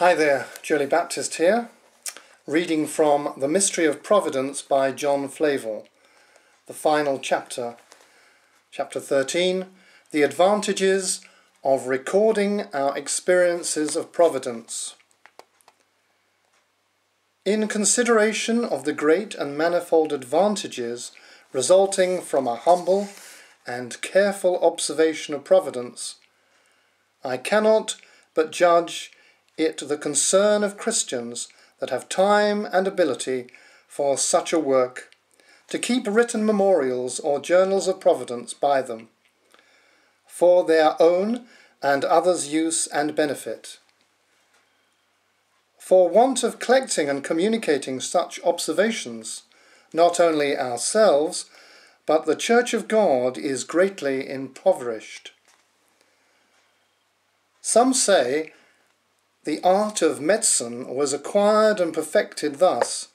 Hi there, Julie Baptist here, reading from The Mystery of Providence by John Flavel, the final chapter, chapter 13, The Advantages of Recording Our Experiences of Providence. In consideration of the great and manifold advantages resulting from a humble and careful observation of Providence, I cannot but judge it the concern of Christians that have time and ability for such a work, to keep written memorials or journals of providence by them, for their own and others' use and benefit. For want of collecting and communicating such observations, not only ourselves, but the Church of God is greatly impoverished. Some say the art of medicine was acquired and perfected thus.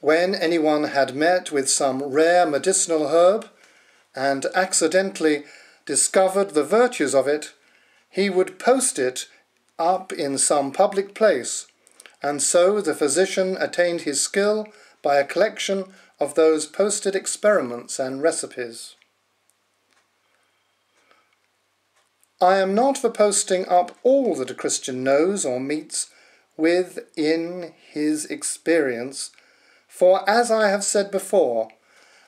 When anyone had met with some rare medicinal herb and accidentally discovered the virtues of it, he would post it up in some public place, and so the physician attained his skill by a collection of those posted experiments and recipes. I am not for posting up all that a Christian knows or meets with in his experience, for as I have said before,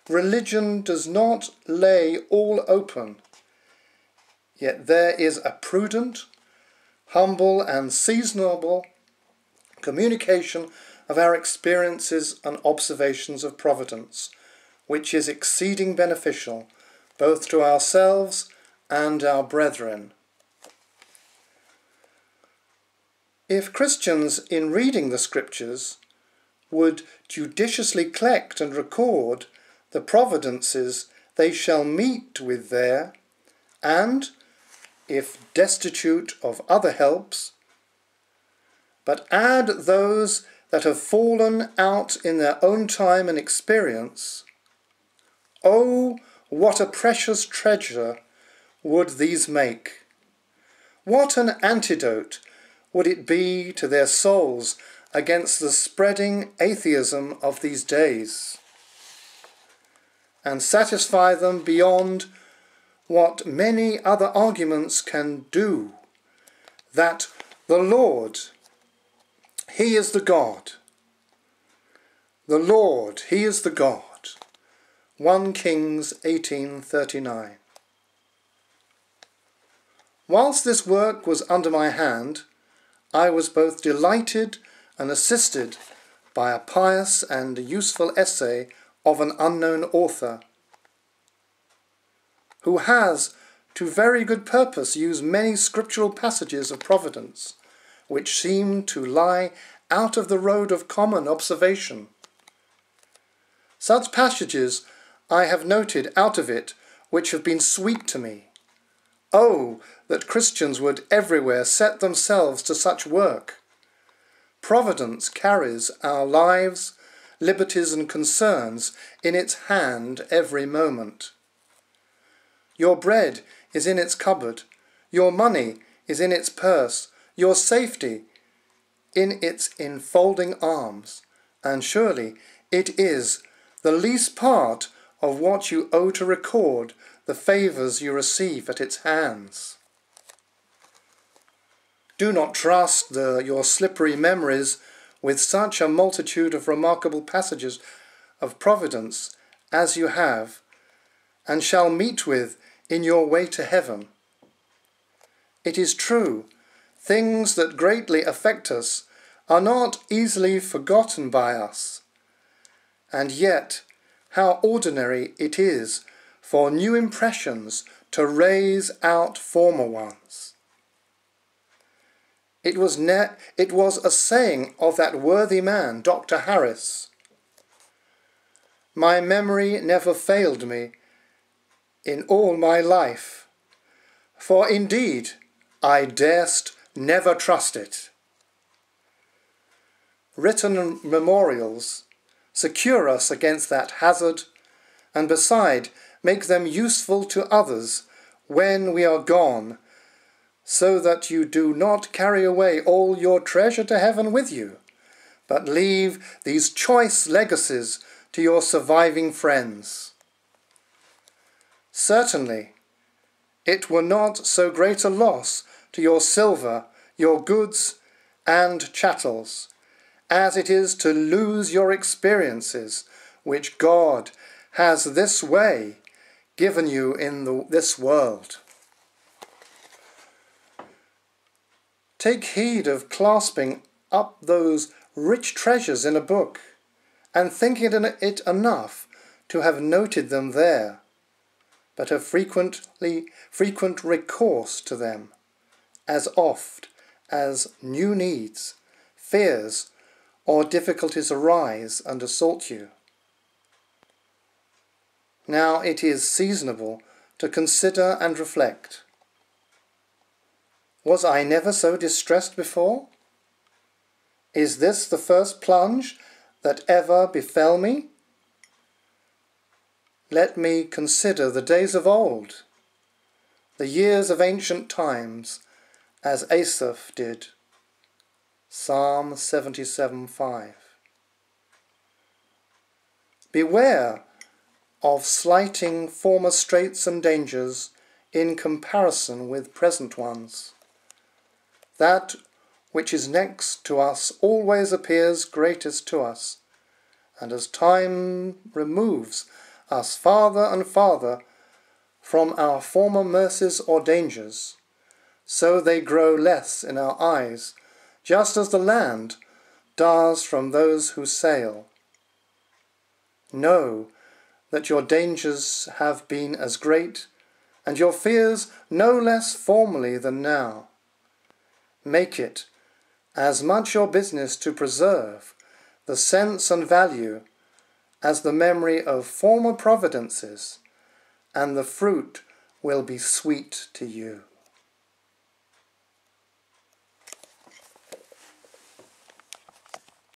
religion does not lay all open, yet there is a prudent, humble, and seasonable communication of our experiences and observations of providence, which is exceeding beneficial both to ourselves and our brethren. If Christians, in reading the Scriptures, would judiciously collect and record the providences they shall meet with there, and, if destitute of other helps, but add those that have fallen out in their own time and experience, oh, what a precious treasure would these make? What an antidote would it be to their souls against the spreading atheism of these days? And satisfy them beyond what many other arguments can do that the Lord, He is the God. The Lord, He is the God. 1 Kings 1839. Whilst this work was under my hand, I was both delighted and assisted by a pious and useful essay of an unknown author, who has, to very good purpose, used many scriptural passages of providence, which seem to lie out of the road of common observation. Such passages I have noted out of it which have been sweet to me. Oh, that Christians would everywhere set themselves to such work. Providence carries our lives, liberties, and concerns in its hand every moment. Your bread is in its cupboard, your money is in its purse, your safety in its enfolding arms, and surely it is the least part of what you owe to record the favours you receive at its hands. Do not trust the, your slippery memories with such a multitude of remarkable passages of providence as you have, and shall meet with in your way to heaven. It is true, things that greatly affect us are not easily forgotten by us. And yet, how ordinary it is for new impressions to raise out former ones. It was, ne- it was a saying of that worthy man, Dr. Harris. My memory never failed me in all my life, for indeed I durst never trust it. Written memorials secure us against that hazard, and beside make them useful to others when we are gone, so that you do not carry away all your treasure to heaven with you, but leave these choice legacies to your surviving friends. Certainly, it were not so great a loss to your silver, your goods, and chattels, as it is to lose your experiences, which God has this way given you in the, this world. Take heed of clasping up those rich treasures in a book, and thinking it enough to have noted them there, but have frequently frequent recourse to them, as oft as new needs, fears, or difficulties arise and assault you. Now it is seasonable to consider and reflect. Was I never so distressed before? Is this the first plunge that ever befell me? Let me consider the days of old, the years of ancient times, as Asaph did. Psalm 77 5. Beware of slighting former straits and dangers in comparison with present ones. That which is next to us always appears greatest to us, and as time removes us farther and farther from our former mercies or dangers, so they grow less in our eyes, just as the land does from those who sail. Know that your dangers have been as great, and your fears no less formerly than now. Make it as much your business to preserve the sense and value as the memory of former providences, and the fruit will be sweet to you.